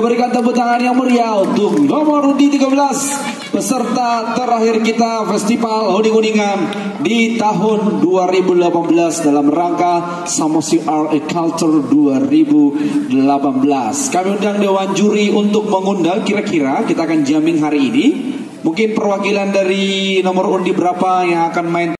Kita berikan tepuk tangan yang meriah untuk nomor undi 13 peserta terakhir kita Festival Uning-Uningan di tahun 2018 dalam rangka Samosi Art Culture 2018. Kami undang Dewan Juri untuk mengundang kira-kira kita akan jamming hari ini. Mungkin perwakilan dari nomor undi berapa yang akan main